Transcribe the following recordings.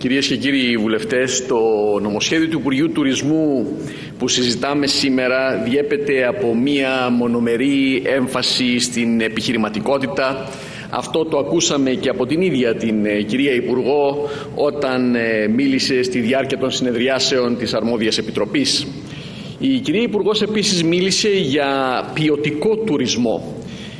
Κυρίες και κύριοι βουλευτές, το νομοσχέδιο του Υπουργείου Τουρισμού που συζητάμε σήμερα διέπεται από μία μονομερή έμφαση στην επιχειρηματικότητα. Αυτό το ακούσαμε και από την ίδια την ε, κυρία Υπουργό όταν ε, μίλησε στη διάρκεια των συνεδριάσεων της Αρμόδιας Επιτροπής. Η κυρία Υπουργός επίσης μίλησε για ποιοτικό τουρισμό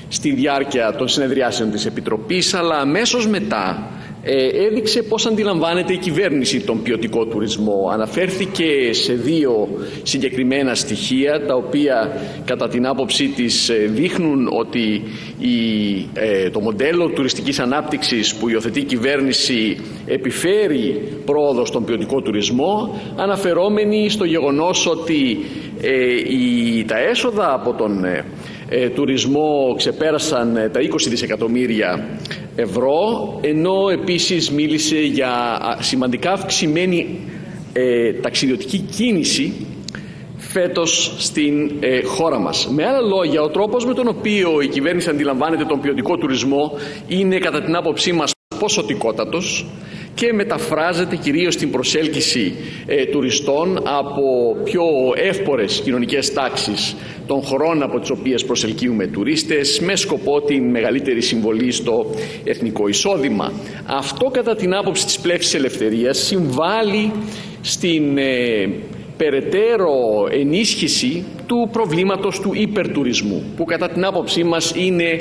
στη διάρκεια των συνεδριάσεων της Επιτροπής, αλλά αμέσως μετά ε, έδειξε πώς αντιλαμβάνεται η κυβέρνηση τον ποιοτικό τουρισμό. Αναφέρθηκε σε δύο συγκεκριμένα στοιχεία τα οποία κατά την άποψή της ε, δείχνουν ότι η, ε, το μοντέλο τουριστικής ανάπτυξης που υιοθετεί η κυβέρνηση επιφέρει πρόοδο στον ποιοτικό τουρισμό αναφερόμενη στο γεγονός ότι η, τα έσοδα από τον τουρισμό ξεπέρασαν τα 20 δισεκατομμύρια ευρώ ενώ επίσης μίλησε για σημαντικά αυξημένη ε, ταξιδιωτική κίνηση φέτος στην ε, χώρα μας. Με άλλα λόγια, ο τρόπος με τον οποίο η κυβέρνηση αντιλαμβάνεται τον ποιοτικό τουρισμό είναι κατά την άποψή μας ποσοτικότατος και μεταφράζεται κυρίως στην προσέλκυση ε, τουριστών από πιο εύπορες κοινωνικές τάξεις των χωρών από τις οποίες προσελκύουμε τουρίστες με σκοπό την μεγαλύτερη συμβολή στο εθνικό εισόδημα. Αυτό κατά την άποψη της πλεύσης ελευθερίας συμβάλλει στην ε, περαιτέρω ενίσχυση του προβλήματος του υπερτουρισμού που κατά την άποψή μας είναι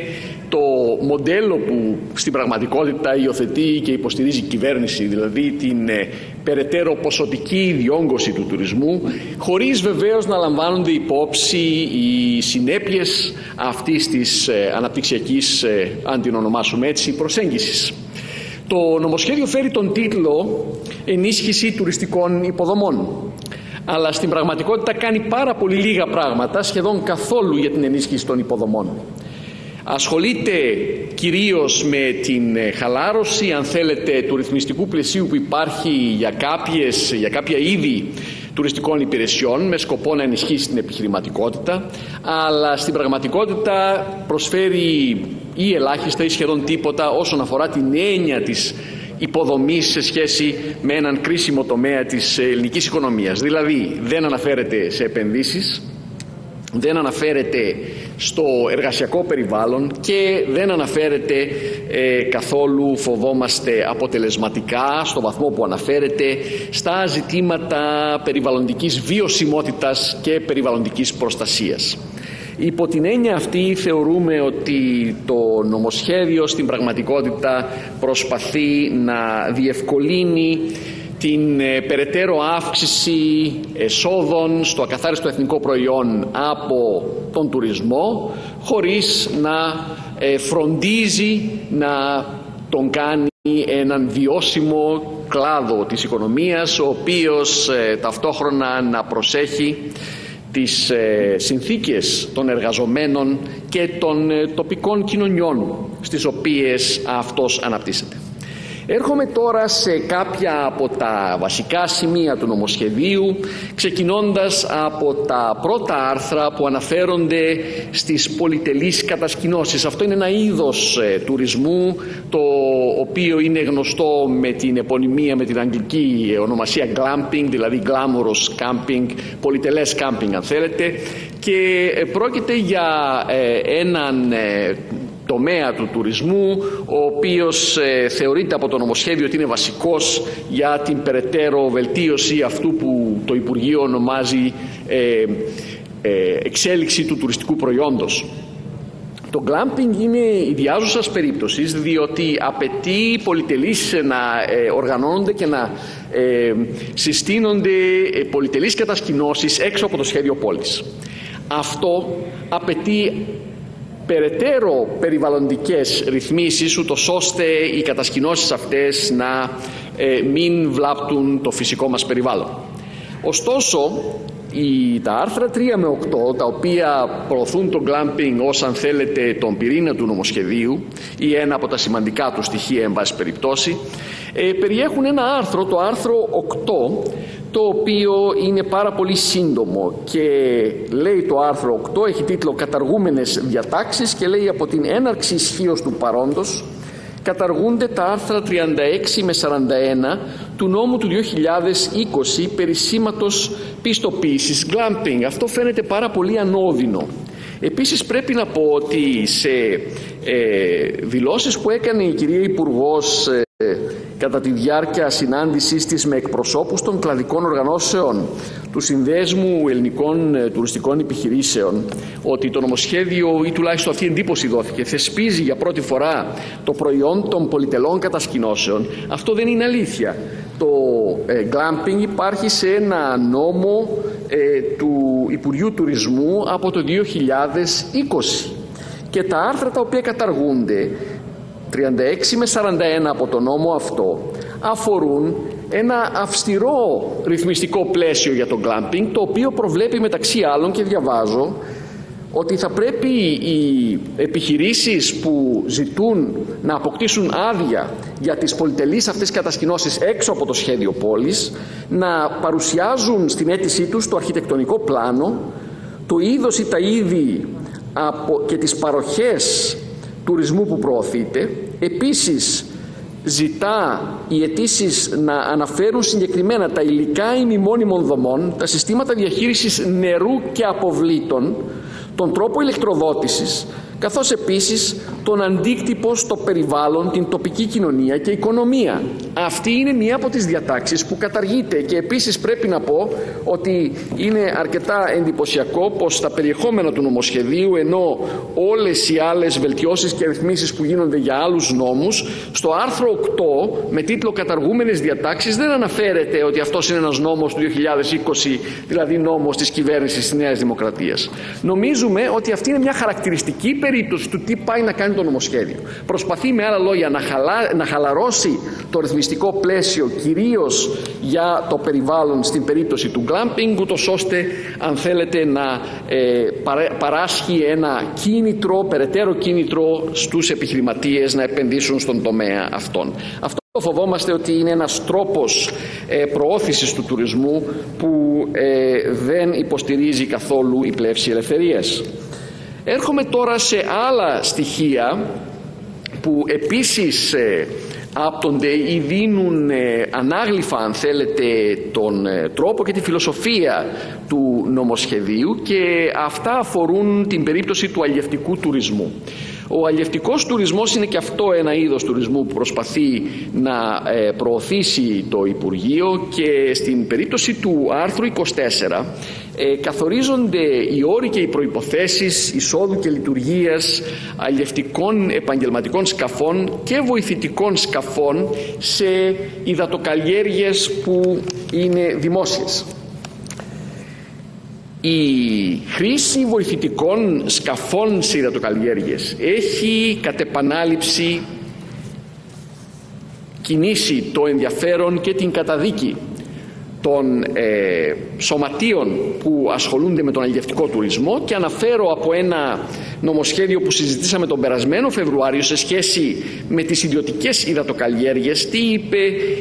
το μοντέλο που στην πραγματικότητα υιοθετεί και υποστηρίζει η κυβέρνηση, δηλαδή την ε, περαιτέρω ποσοτική διόγκωση του τουρισμού, χωρίς βεβαίως να λαμβάνονται υπόψη οι συνέπειες αυτής της ε, αναπτυξιακής, ε, αν την ονομάσουμε έτσι, προσέγγισης. Το νομοσχέδιο φέρει τον τίτλο «Ενίσχυση τουριστικών υποδομών» αλλά στην πραγματικότητα κάνει πάρα πολύ λίγα πράγματα, σχεδόν καθόλου για την ενίσχυση των υποδομών ασχολείται κυρίως με την ε, χαλάρωση αν θέλετε του ρυθμιστικού πλαισίου που υπάρχει για, κάποιες, για κάποια είδη τουριστικών υπηρεσιών με σκοπό να ενισχύσει την επιχειρηματικότητα αλλά στην πραγματικότητα προσφέρει ή ελάχιστα ή σχεδόν τίποτα όσον αφορά την έννοια της υποδομής σε σχέση με έναν κρίσιμο τομέα της ελληνικής οικονομίας. Δηλαδή δεν αναφέρεται σε επενδύσεις, δεν αναφέρεται στο εργασιακό περιβάλλον και δεν αναφέρεται ε, καθόλου φοβόμαστε αποτελεσματικά στο βαθμό που αναφέρεται στα ζητήματα περιβαλλοντικής βιωσιμότητας και περιβαλλοντικής προστασίας. Υπό την έννοια αυτή θεωρούμε ότι το νομοσχέδιο στην πραγματικότητα προσπαθεί να διευκολύνει την ε, περαιτέρω αύξηση εσόδων στο ακαθάριστο εθνικό προϊόν από τον τουρισμό χωρίς να ε, φροντίζει να τον κάνει έναν βιώσιμο κλάδο της οικονομίας ο οποίος ε, ταυτόχρονα να προσέχει τις συνθήκες των εργαζομένων και των τοπικών κοινωνιών στις οποίες αυτός αναπτύσσεται. Έρχομαι τώρα σε κάποια από τα βασικά σημεία του νομοσχεδίου ξεκινώντας από τα πρώτα άρθρα που αναφέρονται στις πολυτελείς κατασκηνώσεις. Αυτό είναι ένα είδος ε, τουρισμού το οποίο είναι γνωστό με την επωνυμία, με την αγγλική ονομασία glamping, δηλαδή glamorous camping, πολυτελές camping αν θέλετε και ε, πρόκειται για ε, έναν τομέα του τουρισμού ο οποίος ε, θεωρείται από το νομοσχέδιο ότι είναι βασικός για την περαιτέρω βελτίωση αυτού που το Υπουργείο ονομάζει ε, ε, εξέλιξη του τουριστικού προϊόντος. Το glamping είναι ιδιάζουσας περίπτωσης διότι απαιτεί πολυτελείς να οργανώνονται και να συστήνονται πολυτελείς κατασκηνώσεις έξω από το σχέδιο πόλης. Αυτό απαιτεί περαιτέρω περιβαλλοντικές ρυθμίσεις ούτως ώστε οι κατασκηνώσεις αυτές να ε, μην βλάπτουν το φυσικό μας περιβάλλον. Ωστόσο, η, τα άρθρα 3 με 8, τα οποία προωθούν το glamping ως αν θέλετε τον πυρήνα του νομοσχεδίου ή ένα από τα σημαντικά του στοιχεία εν πάση περιπτώσει, ε, περιέχουν ένα άρθρο, το άρθρο 8, το οποίο είναι πάρα πολύ σύντομο και λέει το άρθρο 8, έχει τίτλο «Καταργούμενες διατάξεις» και λέει από την έναρξη ισχύως του παρόντος καταργούνται τα άρθρα 36 με 41 του νόμου του 2020 περί σήματος πιστοποίησης glamping. Αυτό φαίνεται πάρα πολύ ανώδυνο. Επίσης πρέπει να πω ότι σε ε, δηλώσεις που έκανε η κυρία Υπουργός ε, κατά τη διάρκεια συνάντησής της με εκπροσώπους των κλαδικών οργανώσεων τους Συνδέσμου Ελληνικών ε, Τουριστικών Επιχειρήσεων ότι το νομοσχέδιο ή τουλάχιστον αυτή η εντύπωση δόθηκε θεσπίζει για πρώτη φορά το προϊόν των πολυτελών κατασκηνώσεων αυτό δεν είναι αλήθεια. Το ε, glamping υπάρχει σε ένα νόμο ε, του Υπουργείου Τουρισμού από το 2020 και τα άρθρα τα οποία καταργούνται 36 με 41 από το νόμο αυτό αφορούν ένα αυστηρό ρυθμιστικό πλαίσιο για το glamping το οποίο προβλέπει μεταξύ άλλων και διαβάζω ότι θα πρέπει οι επιχειρήσεις που ζητούν να αποκτήσουν άδεια για τις πολυτελείς αυτές κατασκηνώσεις έξω από το σχέδιο πόλης να παρουσιάζουν στην αίτησή τους το αρχιτεκτονικό πλάνο, το είδος ή τα είδη και τις παροχές τουρισμού που προωθείται. Επίσης ζητά οι αιτήσεις να αναφέρουν συγκεκριμένα τα υλικά ημιμόνιμων δομών, τα συστήματα διαχείρισης νερού και αποβλήτων, τον τρόπο ηλεκτροδότησης, καθώς επίσης τον αντίκτυπο στο περιβάλλον, την τοπική κοινωνία και οικονομία. Αυτή είναι μία από τις διατάξεις που καταργείται και επίσης πρέπει να πω ότι είναι αρκετά εντυπωσιακό πως στα περιεχόμενα του νομοσχεδίου ενώ όλες οι άλλες βελτιώσεις και ρυθμίσεις που γίνονται για άλλους νόμους στο άρθρο 8 με τίτλο «Καταργούμενες διατάξεις» δεν αναφέρεται ότι αυτός είναι ένας νόμος του 2020 δηλαδή νόμος της κυβέρνησης της Νέας Δημοκρατίας. Νομίζουμε ότι αυτή είναι μια χαρακτηριστική περίπτωση του τι πάει να κάνει το νομοσχέδιο. Προσπαθεί με άλλα λόγια να, χαλά, να χαλαρώσει το ρυθμιστικό πλαίσιο κυρίως για το περιβάλλον στην περίπτωση του glamping ούτως ώστε αν θέλετε να ε, παράσχει ένα κίνητρο, περαιτέρω κίνητρο στους επιχειρηματίες να επενδύσουν στον τομέα αυτόν. Αυτό φοβόμαστε ότι είναι ένας τρόπος ε, προώθησης του τουρισμού που ε, δεν υποστηρίζει καθόλου η πλεύση ελευθερίας. Έρχομαι τώρα σε άλλα στοιχεία που επίσης ε, άπτονται ή δίνουν ε, ανάγλυφα αν θέλετε τον ε, τρόπο και τη φιλοσοφία του νομοσχεδίου και αυτά αφορούν την περίπτωση του αλλιευτικού τουρισμού. Ο αλλιευτικός τουρισμός είναι και αυτό ένα είδος τουρισμού που προσπαθεί να προωθήσει το Υπουργείο και στην περίπτωση του άρθρου 24 ε, καθορίζονται οι όροι και οι προϋποθέσεις εισόδου και λειτουργίας αλλιευτικών επαγγελματικών σκαφών και βοηθητικών σκαφών σε υδατοκαλλιέργειες που είναι δημόσιες. Η χρήση βοηθητικών σκαφών σε υδατοκαλλιέργειες έχει κατ' επανάληψη κινήσει το ενδιαφέρον και την καταδίκη των ε, σωματείων που ασχολούνται με τον αλληλευτικό τουρισμό και αναφέρω από ένα νομοσχέδιο που συζητήσαμε τον περασμένο Φεβρουάριο σε σχέση με τις ιδιωτικές υδατοκαλλιέργειες. Τι είπε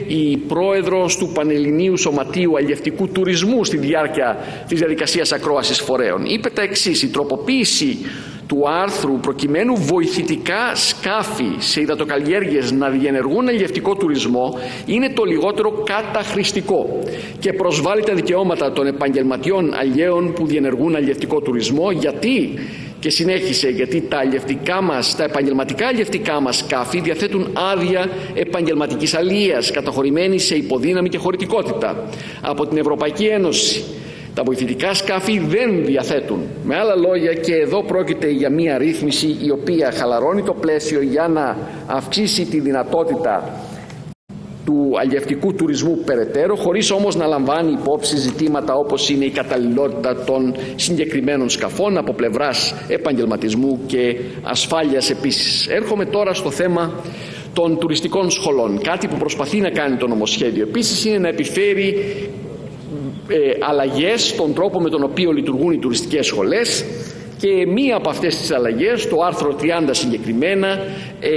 η πρόεδρος του Πανελληνίου Σωματείου Αλληλευτικού Τουρισμού στη διάρκεια της διαδικασίας ακρόασης φορέων. Είπε τα εξής η τροποποίηση του άρθρου προκειμένου βοηθητικά σκάφη σε υδατοκαλλιέργειες να διενεργούν αλλιευτικό τουρισμό είναι το λιγότερο καταχρηστικό και προσβάλλει τα δικαιώματα των επαγγελματιών αλλιέων που διενεργούν αλλιευτικό τουρισμό. Γιατί; Και συνέχισε γιατί τα, αλλιευτικά μας, τα επαγγελματικά αλλιευτικά μας σκάφη διαθέτουν άδεια επαγγελματικής αλλίας καταχωρημένη σε υποδύναμη και χωρητικότητα. Από την Ευρωπαϊκή Ένωση τα βοηθητικά σκάφη δεν διαθέτουν. Με άλλα λόγια και εδώ πρόκειται για μια ρύθμιση η οποία χαλαρώνει το πλαίσιο για να αυξήσει τη δυνατότητα του αλλιευτικού τουρισμού περαιτέρω χωρίς όμως να λαμβάνει υπόψη ζητήματα όπως είναι η καταλληλότητα των συγκεκριμένων σκαφών από πλευράς επαγγελματισμού και ασφάλειας επίσης. Έρχομαι τώρα στο θέμα των τουριστικών σχολών. Κάτι που προσπαθεί να κάνει το νομοσχέδιο επίσης είναι να επιφέρει ε, αλλαγές στον τρόπο με τον οποίο λειτουργούν οι τουριστικές σχολές και μία από αυτές τις αλλαγές, το άρθρο 30 συγκεκριμένα, ε,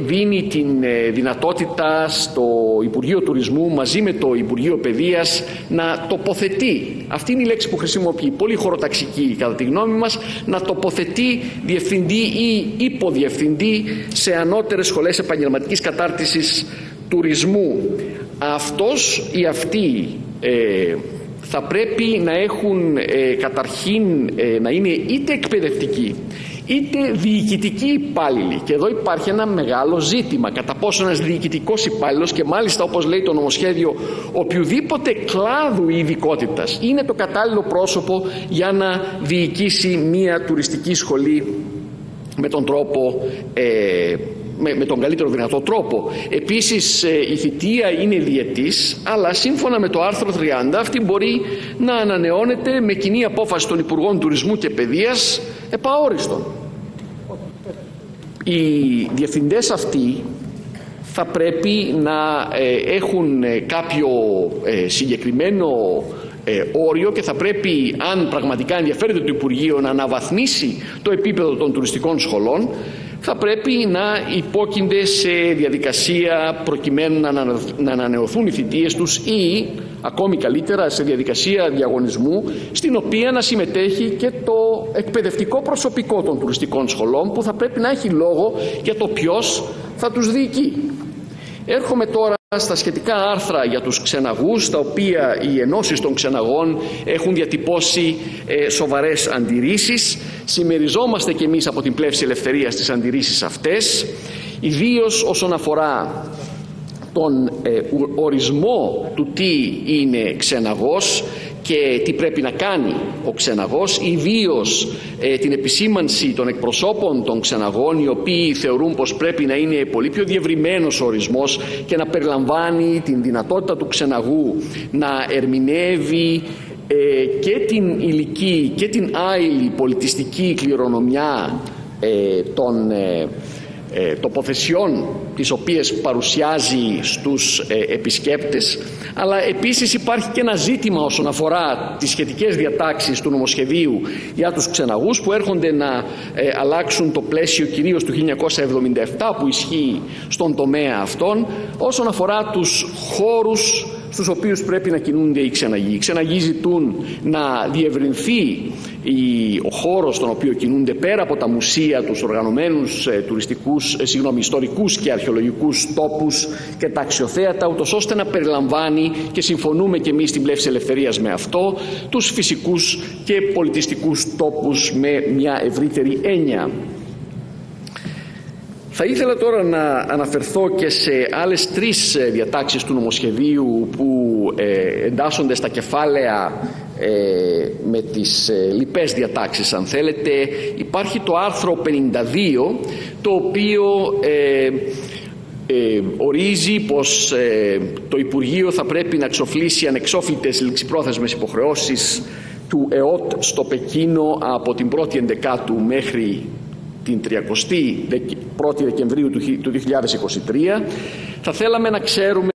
δίνει την ε, δυνατότητα στο Υπουργείο Τουρισμού μαζί με το Υπουργείο Παιδείας να τοποθετεί, αυτή είναι η λέξη που χρησιμοποιεί, πολύ χωροταξική κατά τη γνώμη μας, να τοποθετεί διευθυντή ή υποδιευθυντή σε ανώτερες σχολές επαγγελματικής κατάρτισης τουρισμού. Αυτός ή αυτή ε, θα πρέπει να έχουν ε, καταρχήν ε, να είναι είτε εκπαιδευτικοί είτε διοικητικοί υπάλληλοι. Και εδώ υπάρχει ένα μεγάλο ζήτημα κατά πόσο ένας διοικητικός υπάλληλος και μάλιστα όπως λέει το νομοσχέδιο οποιοδήποτε κλάδου ειδικότητας είναι το κατάλληλο πρόσωπο για να διοικήσει μία τουριστική σχολή με τον τρόπο ε, με, με τον καλύτερο δυνατό τρόπο. Επίσης ε, η θητεία είναι διετής, αλλά σύμφωνα με το άρθρο 30 αυτή μπορεί να ανανεώνεται με κοινή απόφαση των Υπουργών Τουρισμού και Παιδείας επαόριστον. Οι διευθυντές αυτοί θα πρέπει να ε, έχουν ε, κάποιο συγκεκριμένο όριο και θα πρέπει αν πραγματικά ενδιαφέρεται το Υπουργείο να αναβαθμίσει το επίπεδο των τουριστικών σχολών θα πρέπει να υπόκεινται σε διαδικασία προκειμένου να ανανεωθούν οι θητείες τους ή ακόμη καλύτερα σε διαδικασία διαγωνισμού στην οποία να συμμετέχει και το εκπαιδευτικό προσωπικό των τουριστικών σχολών που θα πρέπει να έχει λόγο για το ποιος θα τους διοικεί. Έρχομαι τώρα στα σχετικά άρθρα για τους ξεναγούς, τα οποία οι ενώσεις των ξεναγών έχουν διατυπώσει ε, σοβαρές αντιρρήσεις. Συμμεριζόμαστε και εμείς από την πλεύση ελευθερίας τις αντιρρήσεις αυτές, ιδίως όσον αφορά τον ε, ορισμό του τι είναι ξεναγός και τι πρέπει να κάνει ο ξεναγός, ιδίως ε, την επισήμανση των εκπροσώπων των ξεναγών, οι οποίοι θεωρούν πως πρέπει να είναι πολύ πιο διευρυμένος ο ορισμός και να περιλαμβάνει την δυνατότητα του ξεναγού να ερμηνεύει ε, και την ηλική και την άειλη πολιτιστική κληρονομιά ε, των ε, τοποθεσιών τις οποίες παρουσιάζει στους ε, επισκέπτες αλλά επίσης υπάρχει και ένα ζήτημα όσον αφορά τις σχετικές διατάξεις του νομοσχεδίου για τους ξεναγούς που έρχονται να ε, αλλάξουν το πλαίσιο κυρίως του 1977 που ισχύει στον τομέα αυτών όσον αφορά τους χώρους στους οποίους πρέπει να κινούνται οι ξεναγοί. Οι ξεναγοί ζητούν να διευρυνθεί ο χώρος στον οποίο κινούνται πέρα από τα μουσεία, τους οργανωμένους ε, τουριστικούς, ε, συγγνώμη, ιστορικούς και αρχαιολογικούς τόπους και τα αξιοθέατα, ούτως ώστε να περιλαμβάνει και συμφωνούμε και εμείς στην πλεύση ελευθερίας με αυτό, τους φυσικούς και πολιτιστικούς τόπους με μια ευρύτερη έννοια. Θα ήθελα τώρα να αναφερθώ και σε άλλες τρεις ε, διατάξεις του νομοσχεδίου που ε, εντάσσονται στα κεφάλαια ε, με τις λοιπές διατάξεις αν θέλετε. Υπάρχει το άρθρο 52 το οποίο ορίζει πως το Υπουργείο θα πρέπει να εξοφλήσει ανεξόφλητες ληξιπρόθεσμες υποχρεώσεις του ΕΟΤ στο Πεκίνο από την 1η Ενδεκάτου μέχρι την 31η Δεκεμβρίου του 2023 θα θέλαμε να ξέρουμε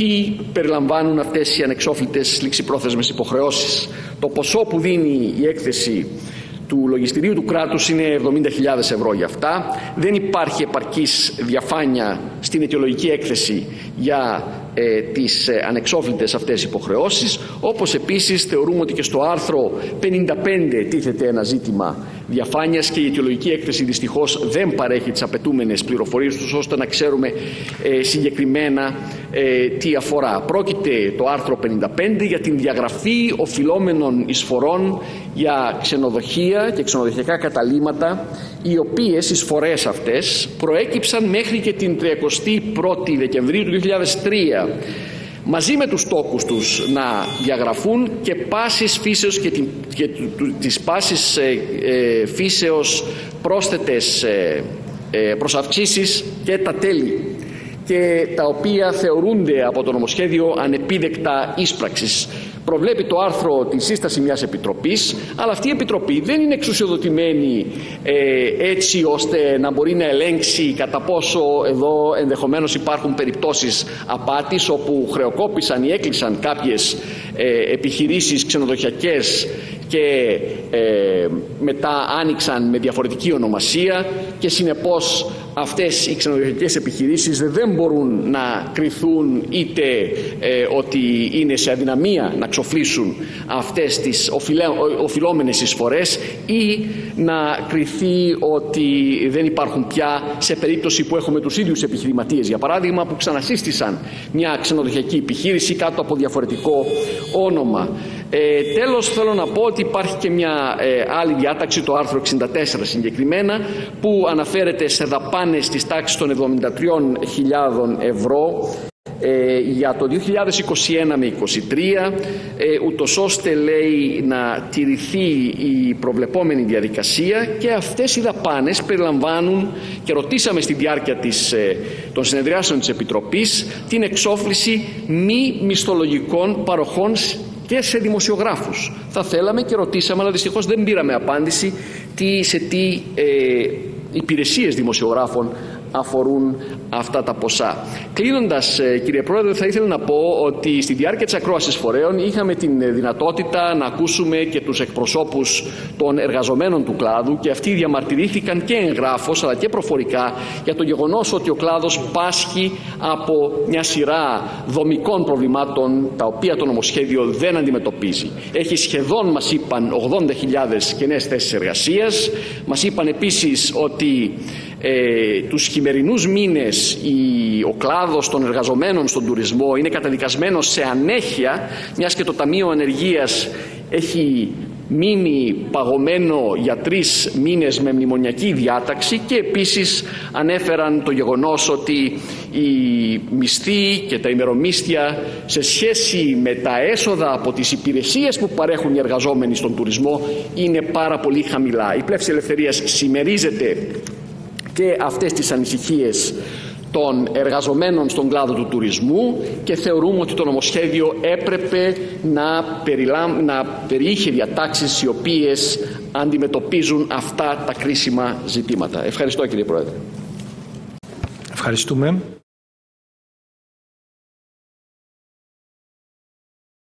τι περιλαμβάνουν αυτές οι ανεξόφλητες ληξιπρόθεσμες υποχρεώσεις. Το ποσό που δίνει η έκθεση του λογιστηρίου του κράτους είναι 70.000 ευρώ για αυτά. Δεν υπάρχει επαρκής διαφάνεια στην αιτιολογική έκθεση για ε, τις ε, ανεξόφλητες αυτές υποχρεώσεις όπως επίσης θεωρούμε ότι και στο άρθρο 55 τίθεται ένα ζήτημα διαφάνειας και η αιτιολογική έκθεση δυστυχώς δεν παρέχει τις απαιτούμενες πληροφορίες τους ώστε να ξέρουμε ε, συγκεκριμένα ε, τι αφορά. Πρόκειται το άρθρο 55 για την διαγραφή οφειλόμενων εισφορών για ξενοδοχεία και ξενοδοχειακά καταλήματα οι οποίες εισφορές αυτές προέκυψαν μέχρι και την 31η Δεκεμβρίου του 2003 μαζί με τους τόκους τους να διαγραφούν και πάσης φύσεως και, την, και τις πάσης ε, ε, φύσεως πρόσθετες ε, ε, προσαυξήσεις και τα τέλη και τα οποία θεωρούνται από το νομοσχέδιο ανεπίδεκτα ίσπραξης προβλέπει το άρθρο τη σύσταση μιας επιτροπής αλλά αυτή η επιτροπή δεν είναι εξουσιοδοτημένη ε, έτσι ώστε να μπορεί να ελέγξει κατά πόσο εδώ ενδεχομένως υπάρχουν περιπτώσεις απάτης όπου χρεοκόπησαν ή έκλεισαν κάποιες ε, επιχειρήσεις ξενοδοχειακές και ε, μετά άνοιξαν με διαφορετική ονομασία και συνεπώς αυτές οι ξενοδοχειακές επιχειρήσεις δεν μπορούν να κριθούν είτε ε, ότι είναι σε αδυναμία να ξοφλήσουν αυτές τις οφειλόμενες εισφορές ή να κριθεί ότι δεν υπάρχουν πια σε περίπτωση που έχουμε τους ίδιους επιχειρηματίες για παράδειγμα που ξανασύστησαν μια ξενοδοχειακή επιχείρηση κάτω από διαφορετικό όνομα. Ε, τέλος θέλω να πω ότι υπάρχει και μια ε, άλλη διάταξη, το άρθρο 64 συγκεκριμένα, που αναφέρεται σε δαπάνες της τάξης των 73.000 ευρώ ε, για το 2021 με 2023 ε, ούτως ώστε λέει να τηρηθεί η προβλεπόμενη διαδικασία και αυτές οι δαπάνες περιλαμβάνουν και ρωτήσαμε στη διάρκεια της, ε, των συνεδριάσεων της Επιτροπής την εξόφληση μη μισθολογικών παροχών και σε δημοσιογράφους. Θα θέλαμε και ρωτήσαμε, αλλά δυστυχώς δεν πήραμε απάντηση τι, σε τι ε, υπηρεσίες δημοσιογράφων αφορούν αυτά τα ποσά. Κλείνοντας, ε, κύριε Πρόεδρε, θα ήθελα να πω ότι στη διάρκεια της ακρόασης φορέων είχαμε την δυνατότητα να ακούσουμε και τους εκπροσώπους των εργαζομένων του κλάδου και αυτοί διαμαρτυρήθηκαν και εγγράφως αλλά και προφορικά για το γεγονός ότι ο κλάδος πάσχει από μια σειρά δομικών προβλημάτων τα οποία το νομοσχέδιο δεν αντιμετωπίζει. Έχει σχεδόν, μας είπαν, 80.000 κενές θέσεις εργασίας. Μας είπαν επίσης ότι ε, τους χειμερινούς μήνες η, ο κλάδος των εργαζομένων στον τουρισμό είναι καταδικασμένος σε ανέχεια μιας και το Ταμείο Ανεργίας έχει μείνει παγωμένο για τρεις μήνες με μνημονιακή διάταξη και επίσης ανέφεραν το γεγονός ότι οι μισθοί και τα ημερομίσθια σε σχέση με τα έσοδα από τις υπηρεσίες που παρέχουν οι εργαζόμενοι στον τουρισμό είναι πάρα πολύ χαμηλά. Η Πλεύση Ελευθερίας συμμερίζεται και αυτές τις ανησυχίες των εργαζομένων στον κλάδο του τουρισμού και θεωρούμε ότι το νομοσχέδιο έπρεπε να, περιλά... να περιείχε διατάξεις οι οποίες αντιμετωπίζουν αυτά τα κρίσιμα ζητήματα. Ευχαριστώ κύριε Πρόεδρε. Ευχαριστούμε.